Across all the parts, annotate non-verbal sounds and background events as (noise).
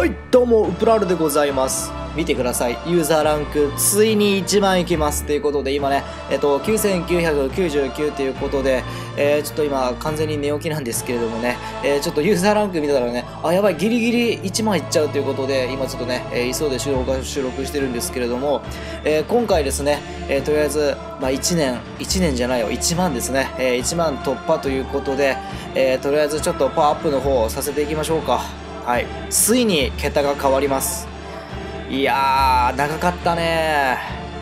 はいどうも、ウプラルでございます。見てください。ユーザーランク、ついに1万いきます。ということで、今ね、えっと、9999ということで、えー、ちょっと今、完全に寝起きなんですけれどもね、えー、ちょっとユーザーランク見てたらね、あ、やばい、ギリギリ1万いっちゃうということで、今ちょっとね、えー、急いで収録収録してるんですけれども、えー、今回ですね、え、とりあえず、まあ、1年、1年じゃないよ、1万ですね、え、1万突破ということで、え、とりあえずちょっとパワーアップの方をさせていきましょうか。はい、ついに桁が変わります。いやー長かったね。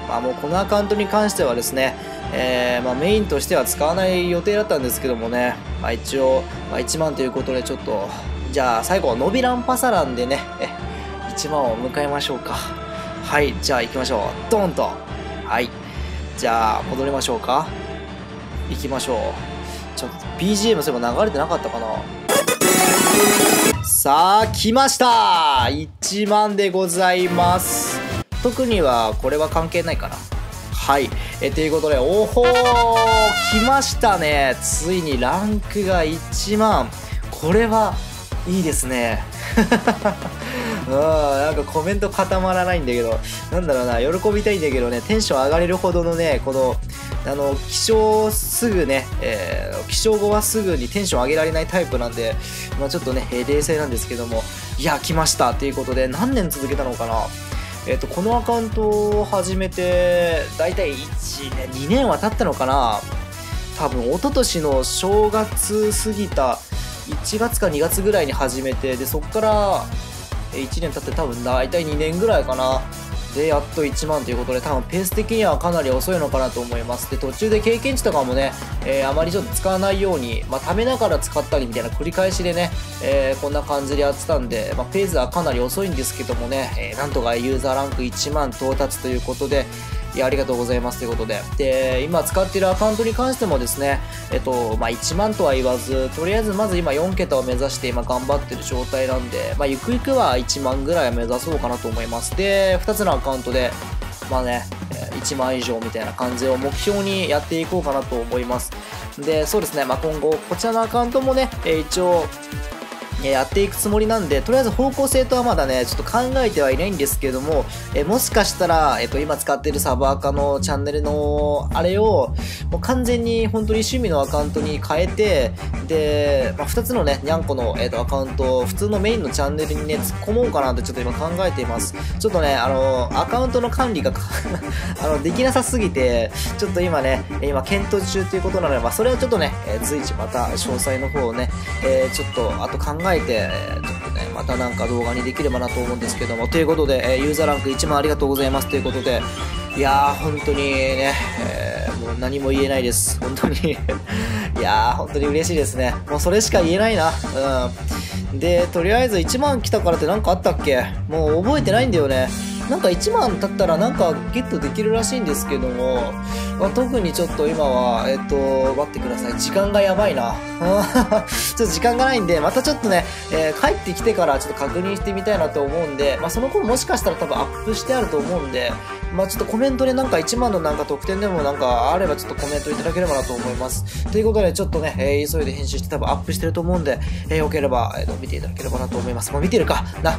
まあもうこのアカウントに関してはですね、えー、まあ、メインとしては使わない予定だったんですけどもね、まあ、一応、まあ、1万ということでちょっとじゃあ最後ノビランパサランでね1万を迎えましょうか。はいじゃあ行きましょう。ドンと。はい。じゃあ戻りましょうか。行きましょう。ちょっと BGM そういえば流れてなかったかな。さあ来ました。1万でございます。特にはこれは関係ないかな。はい。えということでおほー来ましたね。ついにランクが1万。これはいいですね。(laughs) うんなんかコメント固まらないんだけど。なんだろうな喜びたいんだけどねテンション上がれるほどのねこのあの起床すぐね、えー、起床後はすぐにテンション上げられないタイプなんで、まあ、ちょっとね、え、冷静なんですけどもいや来ましたということで何年続けたのかな？えっ、とこのアカウントを始めて大体1年2年は経ったのかな？多分一昨年の正月過ぎた1月か2月ぐらいに始めてでそこから1年経って多分大体2年ぐらいかな。でやっと1万ということで多分ペース的にはかなり遅いのかなと思います。で途中で経験値とかもね、えー、あまりちょっと使わないようにまあ貯めながら使ったりみたいな繰り返しでね、えー、こんな感じでやってたんで、まあ、ペースはかなり遅いんですけどもね、えー、なんとかユーザーランク1万到達ということでいや、ありがとうございますということで。で、今使ってるアカウントに関してもですね、えっと、まあ、1万とは言わず、とりあえずまず今4桁を目指して今頑張ってる状態なんで、まあ、ゆくゆくは1万ぐらいを目指そうかなと思います。で、2つのアカウントで、まあね、1万以上みたいな感じを目標にやっていこうかなと思います。で、そうですね、まあ、今後、こちらのアカウントもね、え一応、やっていくつもりなんで、とりあえず方向性とはまだね、ちょっと考えてはいないんですけども、えもしかしたら、えっと、今使ってるサバーカのチャンネルの、あれを、もう完全に本当に趣味のアカウントに変えて、で、まあ、2つのね、にゃんこの、えっと、アカウントを普通のメインのチャンネルにね、突っ込もうかなってちょっと今考えています。ちょっとね、あの、アカウントの管理が (laughs) あの、できなさすぎて、ちょっと今ね、今検討中ということなので、まあ、それはちょっとね、え随時また詳細の方をね、えー、ちょっと、あと考ええて、ちょっとね、またなんか動画にできればなと思うんですけども、ということで、えユーザーランク1万ありがとうございますということで、いやー、本当にね、えー、もう何も言えないです。本当にいやー、本当に嬉しいですね。もうそれしか言えないな。うん。で、とりあえず1万来たからって何かあったっけ？もう覚えてないんだよね。なんか1万経ったらなんかゲットできるらしいんですけども、まあ、特にちょっと今は、えっ、と、待ってください。時間がやばいな。(laughs) ちょっと時間がないんで、またちょっとね、えー、帰ってきてからちょっと確認してみたいなと思うんで、まあ、その頃もしかしたら多分アップしてあると思うんで、まあ、ちょっとコメントでなんか1万のなんか得点でもなんかあればちょっとコメントいただければなと思います。ということで、ちょっとね、えー、急いで編集して多分アップしてると思うんで、えー、よければ、えー、見ていただければなと思います。もう見てるかな。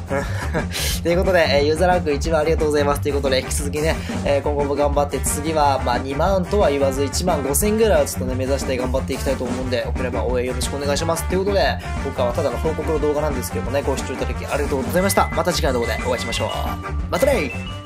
(laughs) ということで、えー、ユーザーランク1万ありがとうございます。ということで、引き続きね、えー、今後も頑張って、次は、まあ、2万とは言わず1万5000ぐらいはちょっとね、目指して頑張っていきたいと思うんで、遅れば応援よろしくお願いします。ということで、今回はただの報告の動画なんですけどもね、ご視聴いただきありがとうございました。また次回の動画でお会いしましょう。またね